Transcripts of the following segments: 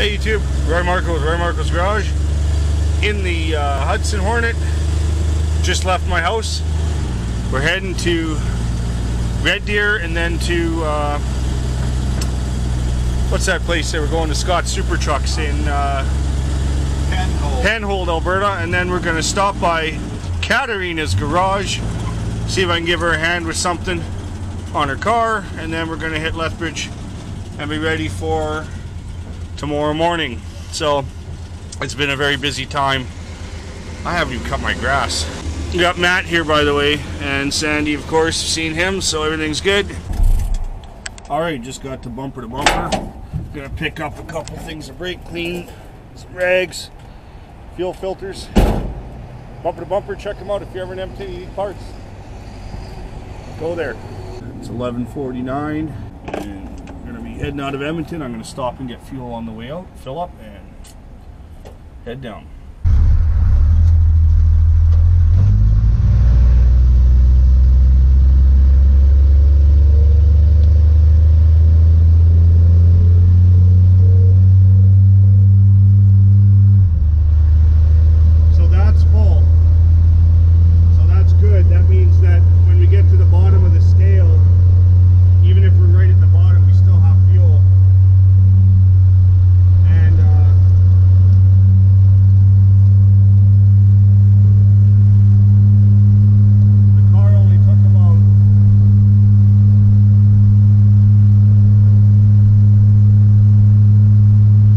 Hey YouTube, Roy Marko with Roy Marko's Garage. In the uh, Hudson Hornet, just left my house. We're heading to Red Deer and then to uh, what's that place? that we're going to Scott Super Trucks in uh, Penhold. Penhold, Alberta, and then we're going to stop by Katarina's garage, see if I can give her a hand with something on her car, and then we're going to hit Lethbridge and be ready for tomorrow morning. So it's been a very busy time. I haven't even cut my grass. We got Matt here, by the way, and Sandy, of course, seen him, so everything's good. All right, just got to bumper to bumper. Gonna pick up a couple things to brake clean, some rags, fuel filters. Bumper to bumper, check them out if you're ever in you need parts. Go there. It's 11:49, and heading out of Edmonton. I'm gonna stop and get fuel on the way out, fill up, and head down. So that's full. So that's good. That means that when we get to the bottom of the scale, even if we're right at the bottom, we still have fuel. And uh, the car only took about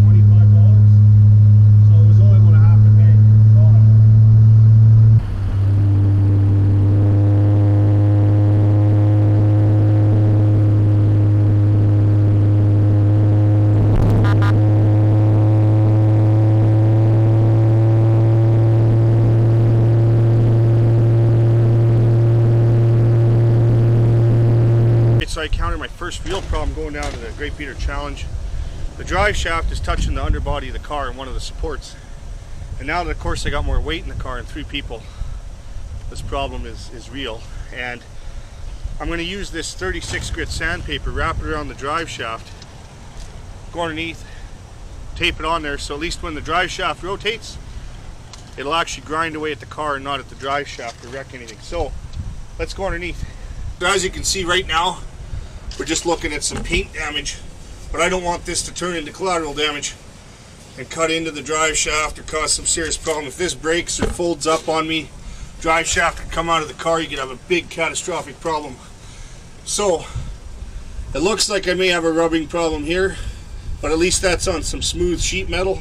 twenty-five dollars. So it was only about a half a tank. Gone. So I encountered my first real problem going down to the Great Beater Challenge. The drive shaft is touching the underbody of the car and one of the supports. And now that of course I got more weight in the car and three people, this problem is, is real. And I'm gonna use this 36 grit sandpaper, wrap it around the drive shaft, go underneath, tape it on there so at least when the drive shaft rotates, it'll actually grind away at the car and not at the drive shaft or wreck anything. So let's go underneath. So as you can see right now, we're just looking at some paint damage, but I don't want this to turn into collateral damage and cut into the drive shaft or cause some serious problem. If this breaks or folds up on me, drive shaft could come out of the car, you could have a big catastrophic problem. So, it looks like I may have a rubbing problem here, but at least that's on some smooth sheet metal.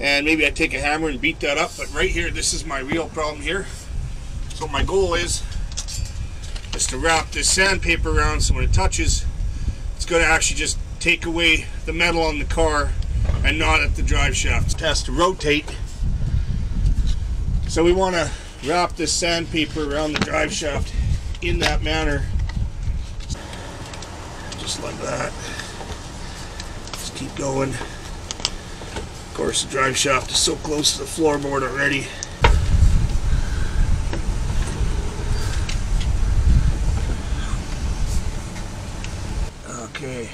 And maybe I take a hammer and beat that up, but right here, this is my real problem here. So my goal is is to wrap this sandpaper around so when it touches, it's going to actually just take away the metal on the car and not at the drive shaft. It has to rotate. So we want to wrap this sandpaper around the drive shaft in that manner. Just like that. Just keep going. Of course, the drive shaft is so close to the floorboard already. Okay.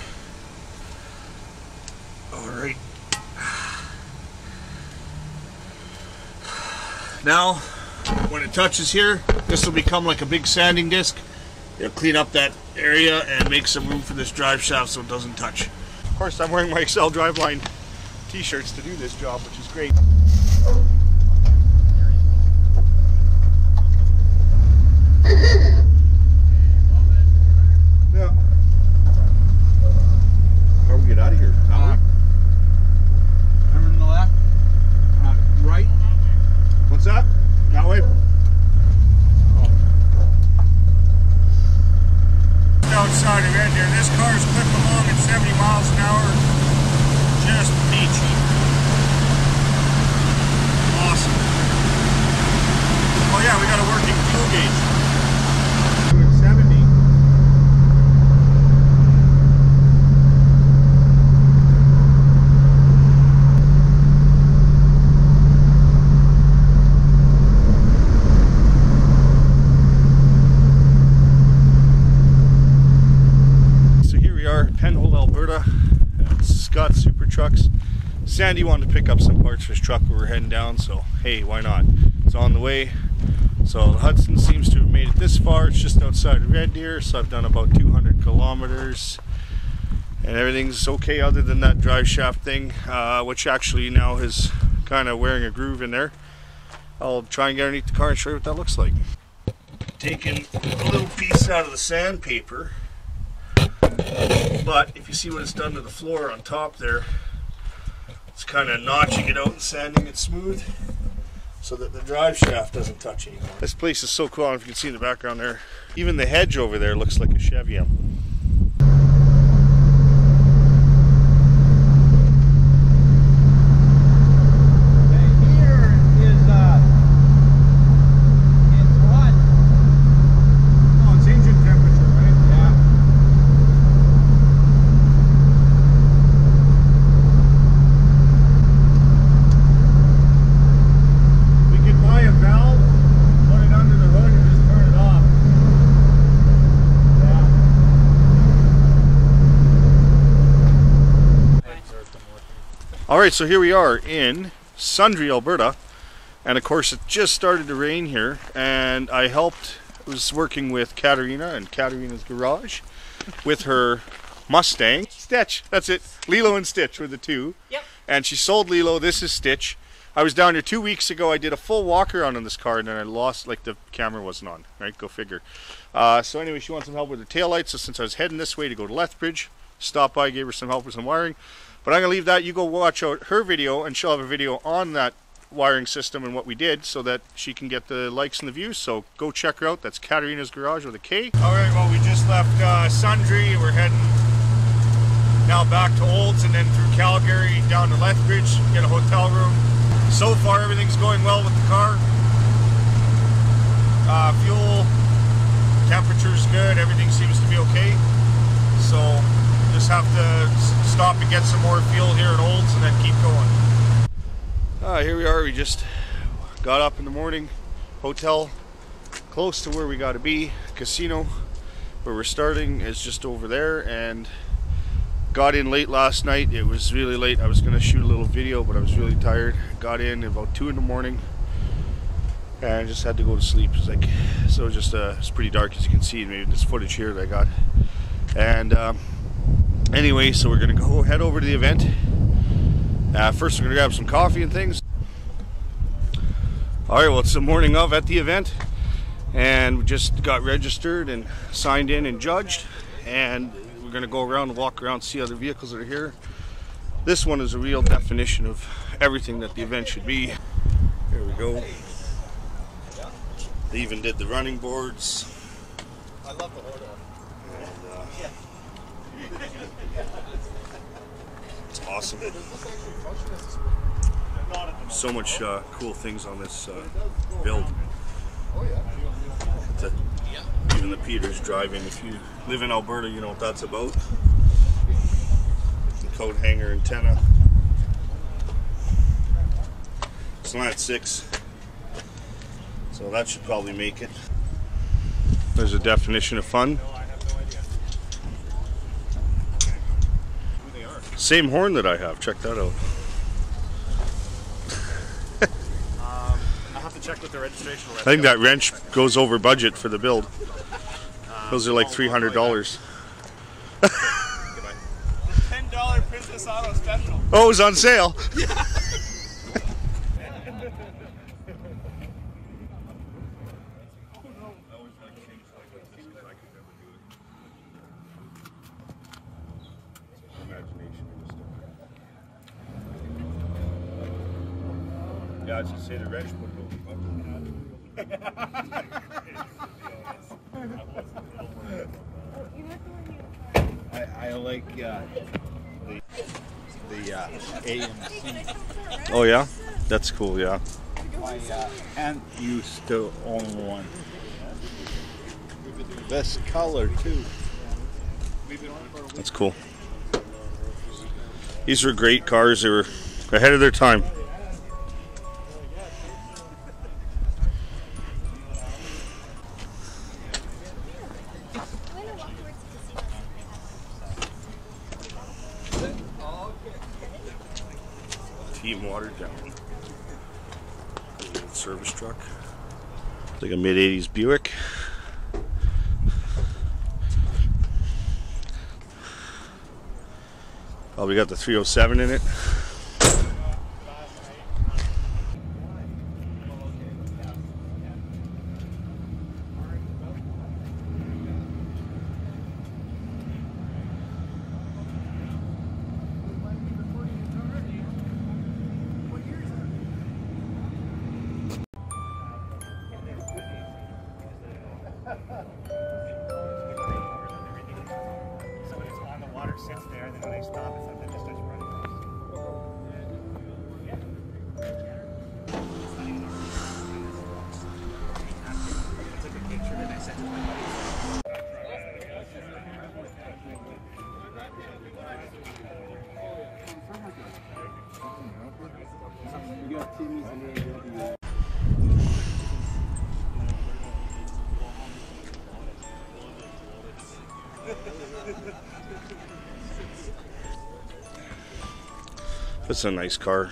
All right. Now, when it touches here, this will become like a big sanding disc. It'll clean up that area and make some room for this drive shaft so it doesn't touch. Of course, I'm wearing my Excel Driveline t-shirts to do this job, which is great. Yeah. How do we get out of here? Tommy? Turn the left, uh, right. What's that? That way? Outside of Red Deer, this car is clipped along at 70 miles an hour. Just peachy. Awesome. Oh yeah, we got a working fuel gauge. Doing 70. So here we are, Penhold, Alberta, at Scott Super Trucks. Sandy wanted to pick up some parts for his truck. We were heading down, so hey, why not? It's on the way. So the Hudson seems to have made it this far. It's just outside of Red Deer, so I've done about 200 kilometers. And everything's okay other than that drive shaft thing, uh, which actually now is kind of wearing a groove in there. I'll try and get underneath the car and show you what that looks like. Taking a little piece out of the sandpaper, but if you see what it's done to the floor on top there, it's kind of notching it out and sanding it smooth so that the drive shaft doesn't touch anymore. This place is so cool. If you can see in the background there. Even the hedge over there looks like a Chevy. And here is, uh, it's what? Oh, it's engine temperature, right? Yeah. We could buy a valve, put it under the hood, and just turn it off. All right, so here we are in Sundre, Alberta, and of course it just started to rain here, and I helped. Was working with Katarina and Katarina's garage with her Mustang. Stitch, that's it. Lilo and Stitch were the two. Yep. And she sold Lilo. This is Stitch. I was down here two weeks ago. I did a full walk around on this car, and then I lost. Like the camera wasn't on. Right, go figure. Uh, so anyway, she wants some help with her taillights. So since I was heading this way to go to Lethbridge, stopped by, gave her some help with some wiring. But I'm gonna leave that. You go watch out her video, and she'll have a video on that wiring system and what we did, so that she can get the likes and the views. So go check her out. That's Katarina's Garage with a K. All right. Well, we just left uh, Sundre. We're heading now back to Olds and then through Calgary down to Lethbridge, get a hotel room. So far, everything's going well with the car. Uh, fuel temperature's good. Everything seems to be okay. So just have to stop and get some more fuel here at Olds and then keep going. Ah, here we are. We just got up in the morning. Hotel close to where we got to be. Casino where we're starting is just over there and got in late last night. It was really late. I was going to shoot a little video, but I was really tired. Got in about 2 in the morning and just had to go to sleep. It's like so just uh, it's pretty dark as you can see. Maybe this footage here that I got. And um, anyway, so we're gonna go head over to the event. Uh, first, we're gonna grab some coffee and things. All right, well, it's the morning of at the event, and we just got registered and signed in and judged, and we're gonna go around and walk around, see other vehicles that are here. This one is a real definition of everything that the event should be. Here we go. They even did the running boards. I love the Hordo. Awesome. So much uh, cool things on this uh, build. The- even the Peters' Drive-In. If you live in Alberta, you know what that's about. The coat hanger antenna. Slant six. So that should probably make it. There's a definition of fun. Same horn that I have. Check that out. Um, I have to check with the registration. I think that wrench goes over budget for the build. Um, Those are like oh, three hundred dollars. Ten dollar Princess Auto special. Oh, it was on sale. Yeah, I should say the wrench put it over budget. I, I like uh, the the uh, AMC. Oh yeah, that's cool. Yeah. My uh, aunt used to own one. Best color too. That's cool. These were great cars. They were ahead of their time. Mid 80s Buick. Probably got the 307 in it. Sits there, then when they stop, it's like, it just starts That's a nice car.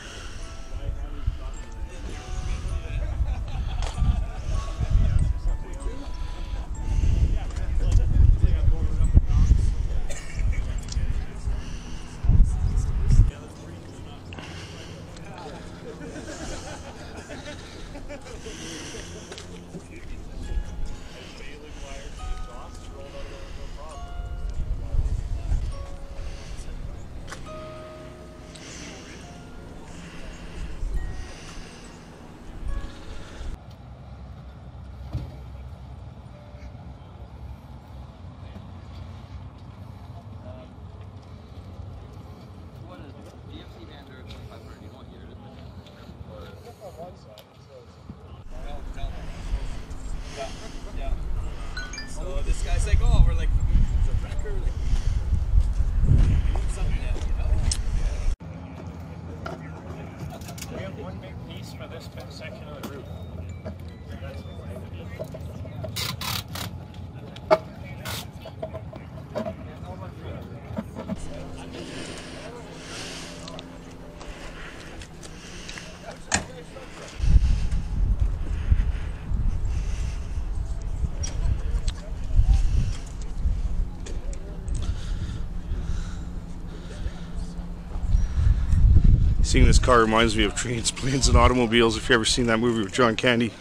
Seeing this car reminds me of trains, planes, and automobiles. If you've ever seen that movie with John Candy,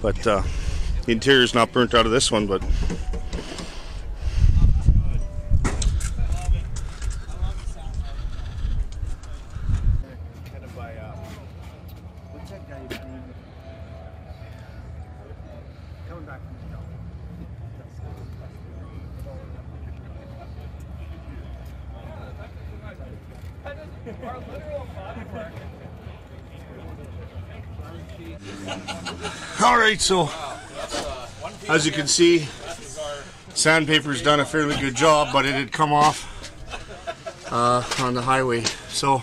but uh, the interior is not burnt out of this one. But kind of by, uh, what's that guy's name? Coming back from the so as you can see, sandpaper's done a fairly good job, but it had come off uh, on the highway. So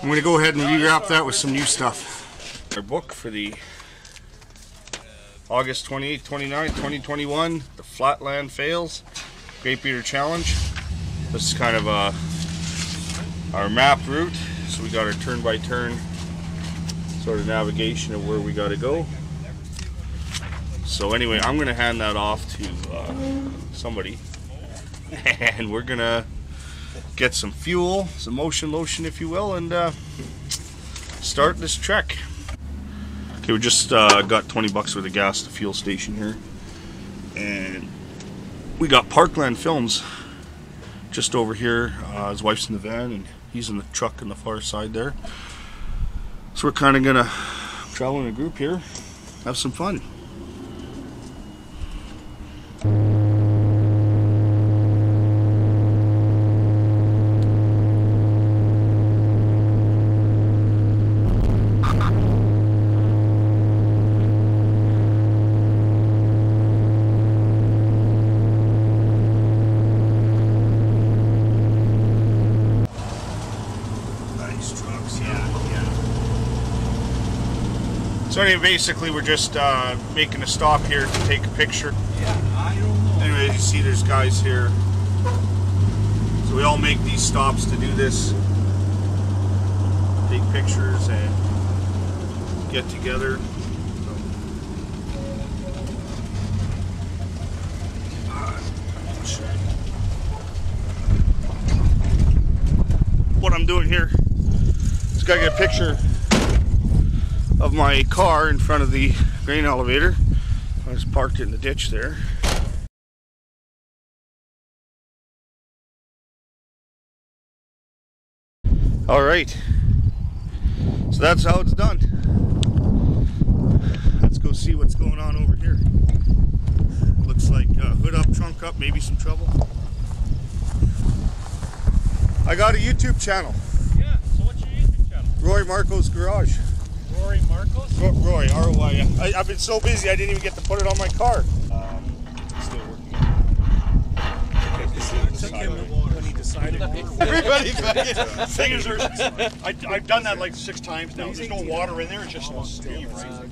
I'm going to go ahead and rewrap that with some new stuff. Our book for the August 28, 29, 2021, the Flatland Fails Great Beater Challenge. This is kind of uh, our map route. So we got our turn by turn sort of navigation of where we got to go. So anyway, I'm gonna hand that off to uh, somebody, and we're gonna get some fuel, some motion lotion, if you will, and uh, start this trek. Okay, we just uh, got 20 bucks worth of gas at the fuel station here, and we got Parkland Films just over here. Uh, his wife's in the van, and he's in the truck on the far side there. So we're kind of gonna travel in a group here, have some fun. So anyway, basically we're just uh, making a stop here to take a picture. Yeah, I don't know. Anyway, you see, there's guys here. So we all make these stops to do this. take pictures and get together. What I'm doing here is gotta get a picture of my car in front of the grain elevator. I just parked in the ditch there. All right. So that's how it's done. Let's go see what's going on over here. Looks like uh, hood up, trunk up, maybe some trouble. I got a YouTube channel, Yeah, so what's your YouTube channel? Roy Marko's Garage. Rory Marcos? Ro- Roy, R O Y. I- I've been so busy I didn't even get to put it on my car. Um, still working on it. Took him when he decided. Everybody fucking. Thing is, there's, I, I've done that like six times now. There's no water in there. It's just steam, right?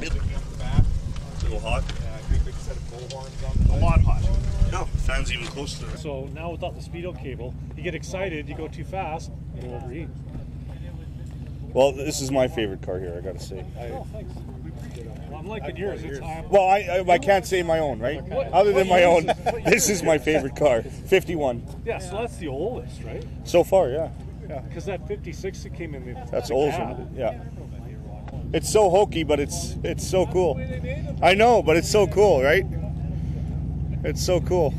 It's a little hot. A lot hot. No, fan's even closer. So now without the speedo cable, you get excited, you go too fast, it'll overheat. Well, this is my favorite car here, I gotta say. Oh, thanks. Well, I'm liking yours. It's Well, I, I I can't say my own, right? Other than my own, this is my favorite car. 51. yeah, so that's the oldest, right? So far, yeah. Because that 56 that came in the That's the old. cab. Yeah. It's so hokey, but it's it's so cool. I know, but it's so cool, right? It's so cool.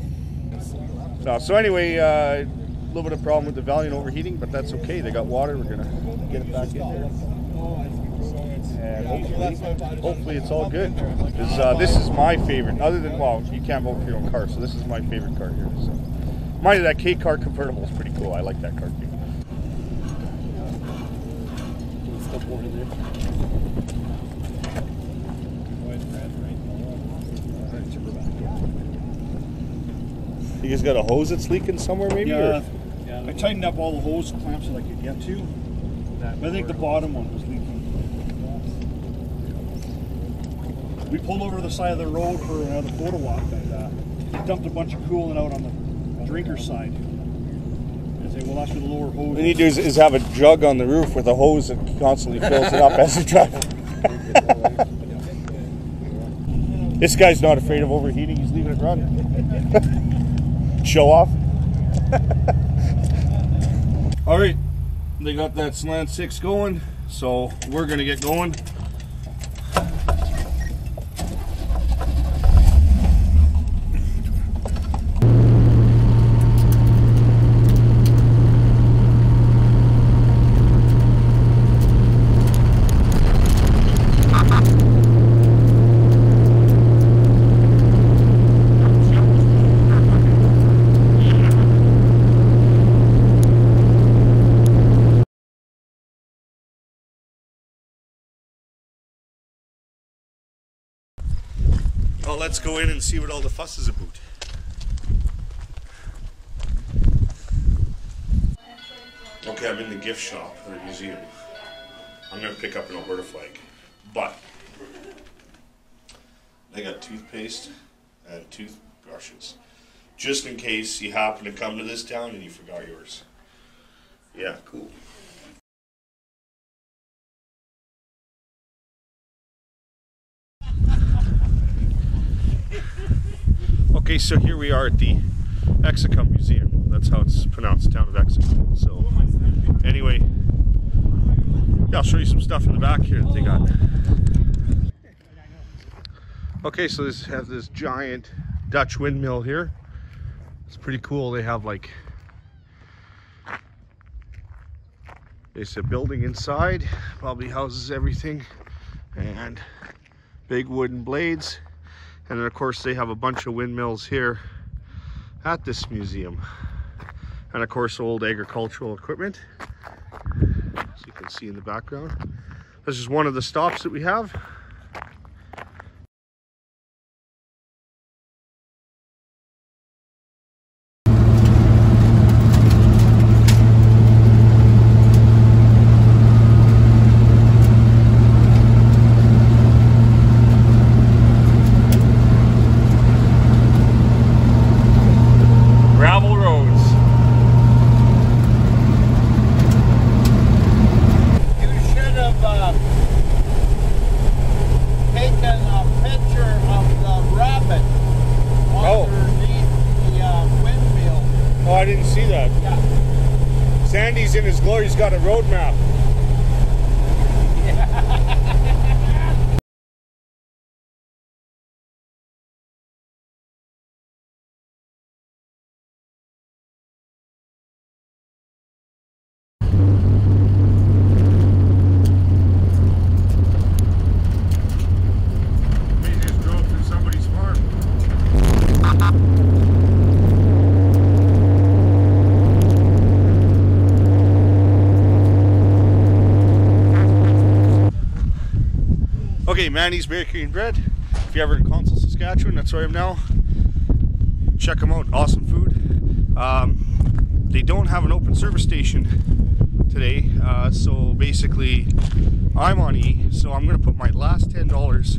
No, so anyway, a uh, little bit of problem with the Valiant overheating, but that's okay. They got water. We're gonna get it back in there. And hopefully, hopefully it's all good. 'Cause, uh, this is my favorite. Other than well, you can't vote for your own car, so this is my favorite car here. So, mind that K car convertible is pretty cool. I like that car too. You guys got a hose that's leaking somewhere, maybe? Yeah. Or? I tightened up all the hose clamps that I could get to. But I think the bottom one was leaking. We pulled over to the side of the road for another photo walk and uh, dumped a bunch of coolant out on the drinker side. I say, well, that's where the lower hose. What you need to do is, is have a jug on the roof with a hose that constantly fills it up as you drive. this guy's not afraid of overheating. He's leaving it run. Show off. All right, they got that slant six going, so we're gonna get going. Let's go in and see what all the fuss is about. Okay, I'm in the gift shop or museum. I'm gonna pick up an Alberta flag, but they got toothpaste and toothbrushes, just in case you happen to come to this town and you forgot yours. Yeah, cool. Okay, so here we are at the Etzikom Museum. That's how it's pronounced, town of Etzikom. So, anyway, yeah, I'll show you some stuff in the back here that they got. Okay, so this has this giant Dutch windmill here. It's pretty cool. They have like it's a building inside, probably houses everything, and big wooden blades. And then of course they have a bunch of windmills here at this museum. And of course old agricultural equipment, as you can see in the background. This is one of the stops that we have. Gravel roads. Mandy's in his glory. He's got a road map. We just drove through somebody's farm. Okay, Manny's Bakery and Bread. If you're ever in Consul, Saskatchewan, that's where I am now. Check them out. Awesome food. Um, they don't have an open service station today, uh, so basically, I'm on E. So I'm gonna put my last ten dollars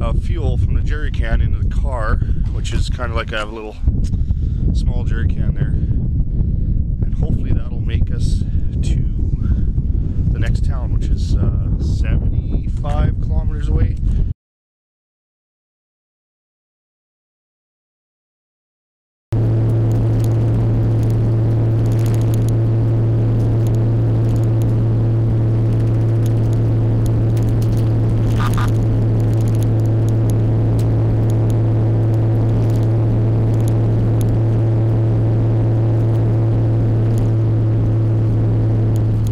of fuel from the jerry can into the car, which is kind of like I have a little small jerry can there, and hopefully that'll make us to the next town, which is uh, 75 kilometers away.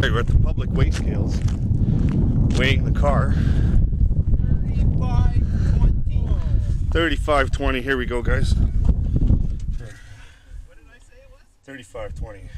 Hey, We're at the public weight scales, weighing the car. 3520. Here we go, guys. What did I say it was? 3520.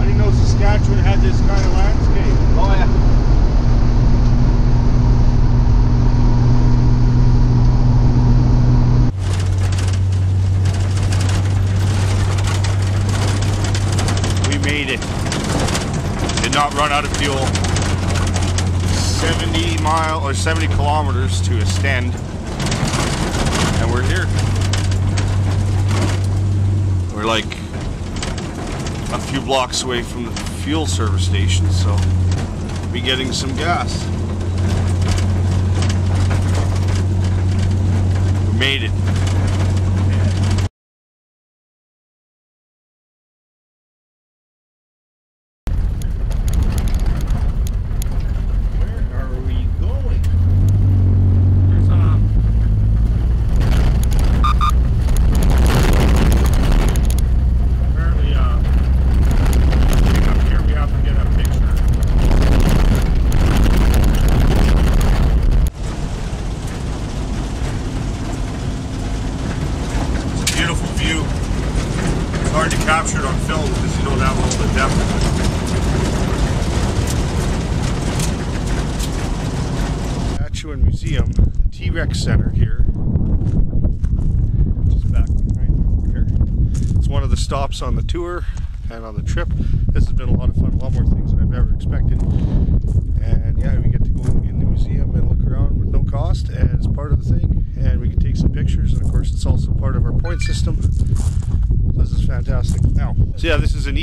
I didn't know Saskatchewan had this kind of landscape. Oh yeah. We made it. Did not run out of fuel. 70 mile or 70 kilometers to Eastend. And we're here. We're like a few blocks away from the fuel service station, so be getting some gas. We made it.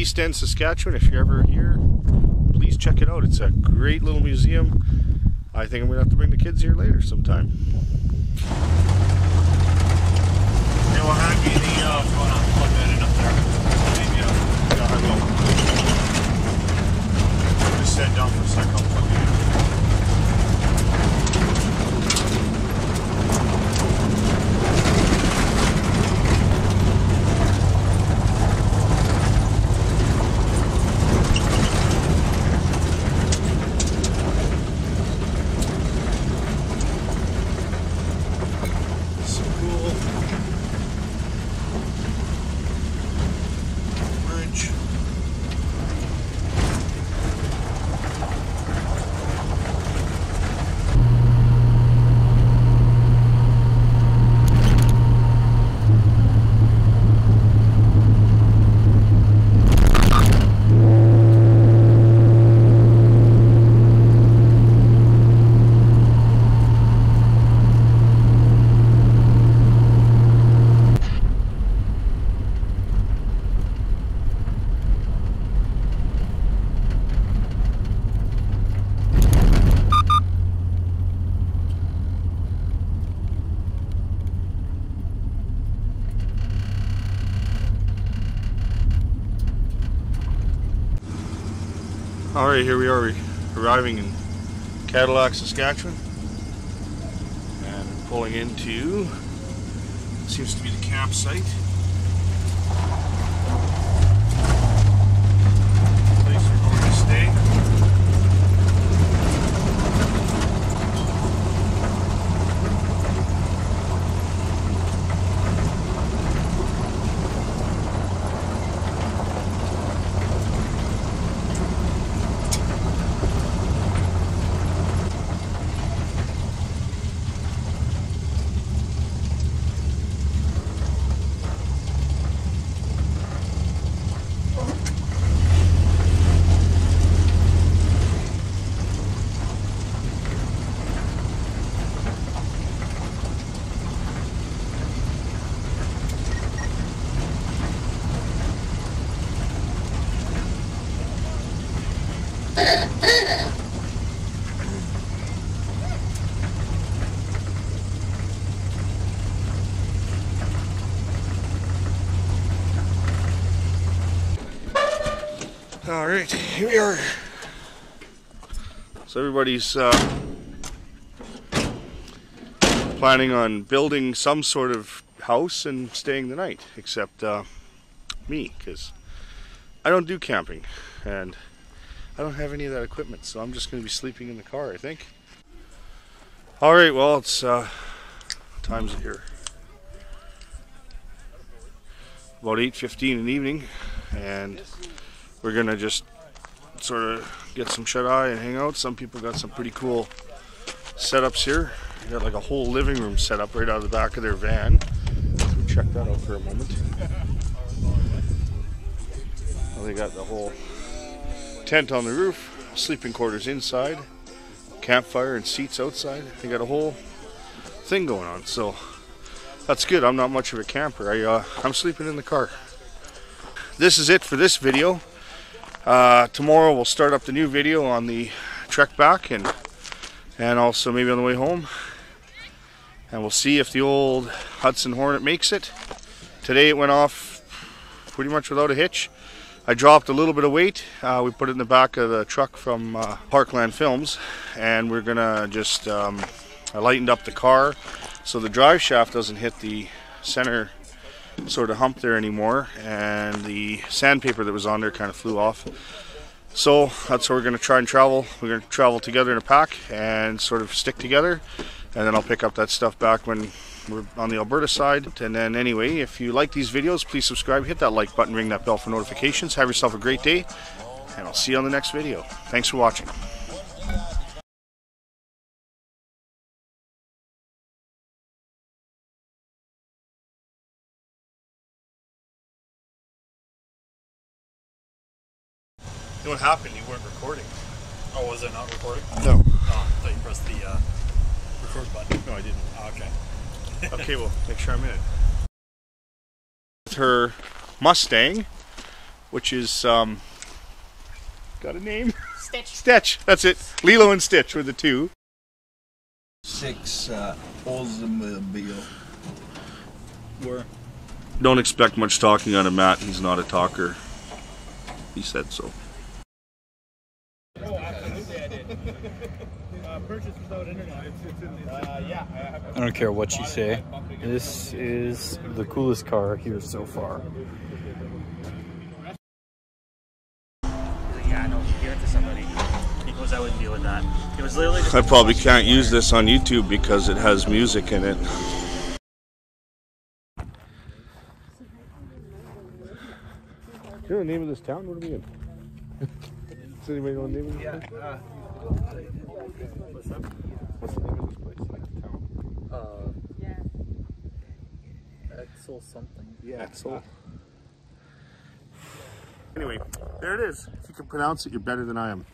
Eastend, Saskatchewan. If you're ever here, please check it out. It's a great little museum. I think I'm going to have to bring the kids here later sometime. They will you the uh, here we are arriving in Cadillac, Saskatchewan, and pulling into seems to be the campsite. Place we're going to stay. All right, here. So everybody's uh, planning on building some sort of house and staying the night, except uh, me, because I don't do camping and I don't have any of that equipment, so I'm just going to be sleeping in the car, I think. All right, well, it's uh, time's here. About 8:15 in the evening, and we're gonna just sort of get some shut eye and hang out. Some people got some pretty cool setups here. They got like a whole living room set up right out of the back of their van. So check that out for a moment. Well, they got the whole tent on the roof, sleeping quarters inside, campfire and seats outside. They got a whole thing going on. So that's good. I'm not much of a camper. I uh, I'm sleeping in the car. This is it for this video. Uh, tomorrow we'll start up the new video on the trek back and and also maybe on the way home. And we'll see if the old Hudson Hornet makes it. Today it went off pretty much without a hitch. I dropped a little bit of weight. Uh, we put it in the back of the truck from uh, Parkland Films and we're gonna just um, I lightened up the car so the drive shaft doesn't hit the center sort of hump there anymore and the sandpaper that was on there kind of flew off. So that's what we're going to try and travel. We're going to travel together in a pack and sort of stick together and then I'll pick up that stuff back when we're on the Alberta side. And then anyway if you like these videos please subscribe hit that like button ring that bell for notifications. Have yourself a great day and I'll see you on the next video. Thanks for watching what happened? You weren't recording. Oh, was it not recording? No. Oh, I thought you pressed the uh, record button. No, I didn't. Oh, okay. Okay, well, make sure I'm in it. With her Mustang, which is um, got a name. Stitch. Stitch. That's it. Lilo and Stitch were the two. Six uh, Oldsmobile. Where? Don't expect much talking out of Matt. He's not a talker. He said so. I don't care what you say. This is the coolest car here so far. Yeah, no, give it to somebody. He I wouldn't deal with that. It was literally I probably can't use this on YouTube because it has music in it. You know the name of this town? What are we in? Does anybody know the name of this yeah, uh, What's the name of this place? Like the town? Uh, yeah. Excel something. Yeah, Etzel. Anyway, there it is. If you can pronounce it, you're better than I am.